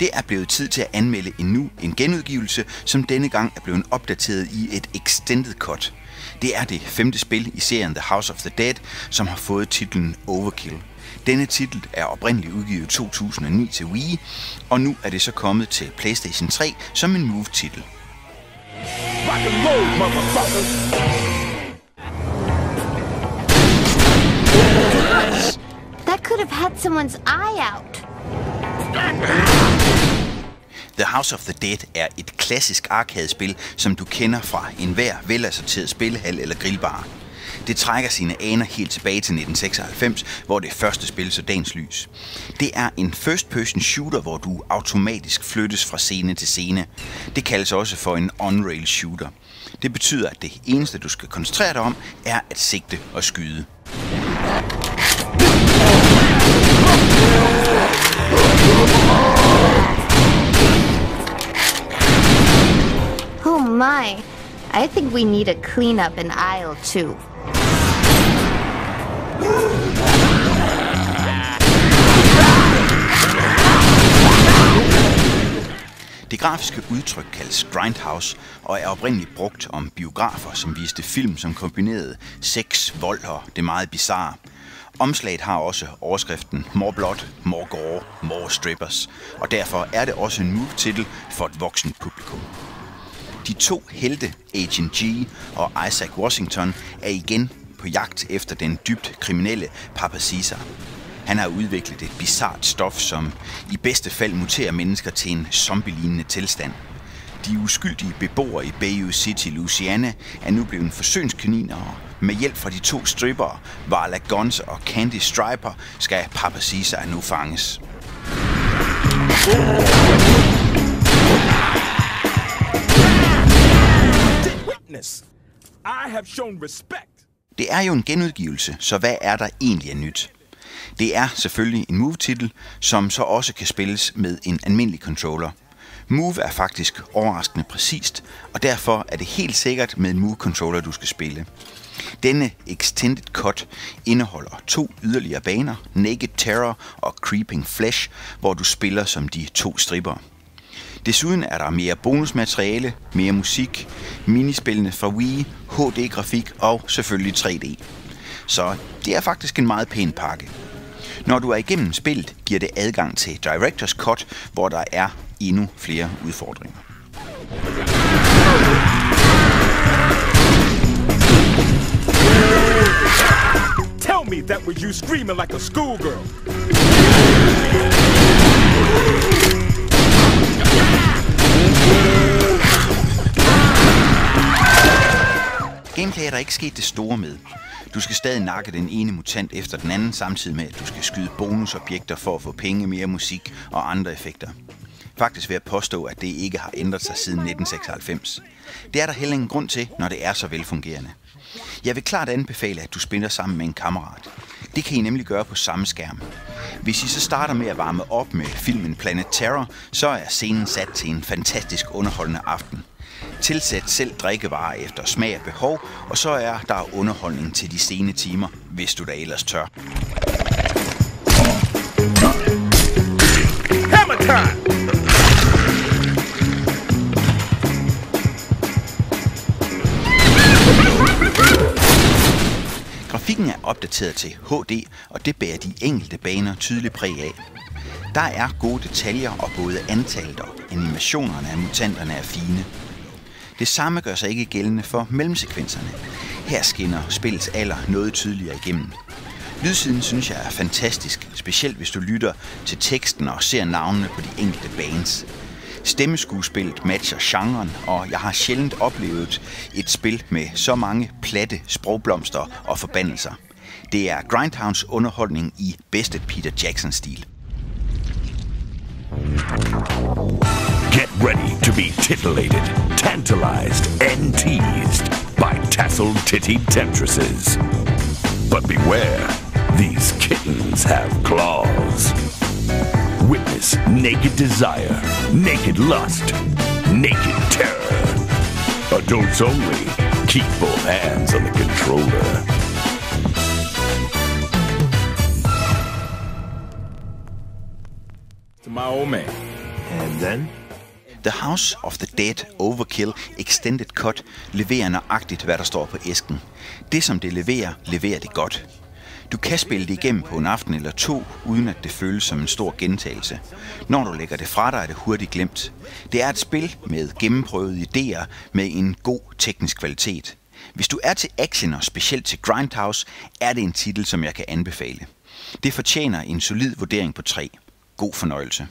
Det er blevet tid til at anmelde en nu en genudgivelse, som denne gang er blevet opdateret i et extended cut. Det er det femte spil i serien The House of the Dead, som har fået titlen Overkill. Denne titel er oprindeligt udgivet i 2009 til Wii, og nu er det så kommet til PlayStation 3 som en Move-titel. Rock and roll, motherfucker. That could have had someone's eye out. The House of the Dead er et klassisk arkadespil, som du kender fra enhver velassorteret spillehal eller grillbar. Det trækker sine aner helt tilbage til 1996, hvor det første spil så dagens lys. Det er en first-person shooter, hvor du automatisk flyttes fra scene til scene. Det kaldes også for en on-rail shooter. Det betyder, at det eneste, du skal koncentrere dig om, er at sigte og skyde. Oh my. I think we need a cleanup in aisle two. Det grafiske udtryk kaldes Grindhouse og er oprindeligt brugt om biografer, som viste film, som kombinerede sex, vold og det meget bizarre. Omslaget har også overskriften More Blood, More Gore, More Strippers, og derfor er det også en move-titel for et voksent publikum. De to helte, Agent G og Isaac Washington, er igen på jagt efter den dybt kriminelle Papa Caesar. Han har udviklet et bizart stof, som i bedste fald muterer mennesker til en zombie-lignende tilstand. De uskyldige beboere i Bayou City, Louisiana, er nu blevet forsøgskaniner, og med hjælp fra de to strippere, Varla Guns og Candy Striper, skal Papa Caesar nu fanges. Witness. I have shown respect. Det er jo en genudgivelse, så hvad er der egentlig af nyt? Det er selvfølgelig en Move-titel, som så også kan spilles med en almindelig controller. Move er faktisk overraskende præcist, og derfor er det helt sikkert med en Move-controller, du skal spille. Denne Extended Cut indeholder to yderligere baner, Naked Terror og Creeping Flesh, hvor du spiller som de to stripper. Desuden er der mere bonusmateriale, mere musik, minispillene fra Wii, HD-grafik og selvfølgelig 3D. Så det er faktisk en meget pæn pakke. Når du er igennem spillet, giver det adgang til Directors Cut, hvor der er endnu flere udfordringer. Tell me that was you screaming like a schoolgirl. Gameplay er der ikke sket det store med. Du skal stadig nakke den ene mutant efter den anden, samtidig med at du skal skyde bonusobjekter for at få penge, mere musik og andre effekter. Faktisk vil jeg påstå, at det ikke har ændret sig siden 1996. Det er der heller ingen grund til, når det er så velfungerende. Jeg vil klart anbefale, at du spiller sammen med en kammerat. Det kan I nemlig gøre på samme skærm. Hvis I så starter med at varme op med filmen Planet Terror, så er scenen sat til en fantastisk underholdende aften. Tilsæt selv drikkevarer efter smag og behov, og så er der underholdning til de sene timer, hvis du da ellers tør. Hammer time. Grafikken er opdateret til HD, og det bærer de enkelte baner tydeligt præg af. Der er gode detaljer, og både antallet og animationerne af mutanterne er fine. Det samme gør sig ikke gældende for mellemsekvenserne. Her skinner spillets alder noget tydeligere igennem. Lydsiden synes jeg er fantastisk, specielt hvis du lytter til teksten og ser navnene på de enkelte bands. Stemmeskuespillet matcher genren, og jeg har sjældent oplevet et spil med så mange platte sprogblomster og forbandelser. Det er Grindhouse underholdning i bedste Peter Jackson-stil. Get ready to be titillated, tantalized, and teased by tasseled titty temptresses. But beware, these kittens have claws. Naked desire, naked lust, naked terror. Adults only. Keep both hands on the controller. To my old man. And then? The House of the Dead Overkill Extended Cut leverer nøjagtigt, hvad der står på æsken. Det, som det leverer, leverer det godt. Du kan spille det igennem på en aften eller to, uden at det føles som en stor gentagelse. Når du lægger det fra dig, er det hurtigt glemt. Det er et spil med gennemprøvede idéer med en god teknisk kvalitet. Hvis du er til action og specielt til Grindhouse, er det en titel, som jeg kan anbefale. Det fortjener en solid vurdering på 3. God fornøjelse.